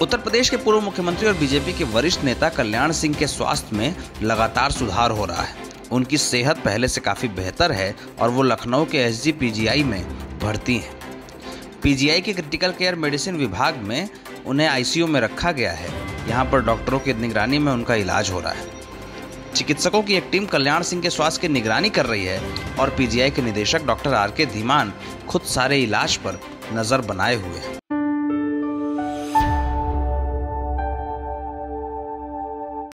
उत्तर प्रदेश के पूर्व मुख्यमंत्री और बीजेपी के वरिष्ठ नेता कल्याण सिंह के स्वास्थ्य में लगातार सुधार हो रहा है। उनकी सेहत पहले से काफ़ी बेहतर है और वो लखनऊ के एसजीपीजीआई में भर्ती हैं। पीजीआई के क्रिटिकल केयर मेडिसिन विभाग में उन्हें आईसीयू में रखा गया है। यहाँ पर डॉक्टरों की निगरानी में उनका इलाज हो रहा है। चिकित्सकों की एक टीम कल्याण सिंह के स्वास्थ्य की निगरानी कर रही है और पीजीआई के निदेशक डॉक्टर आर के धीमान खुद सारे इलाज पर नज़र बनाए हुए हैं।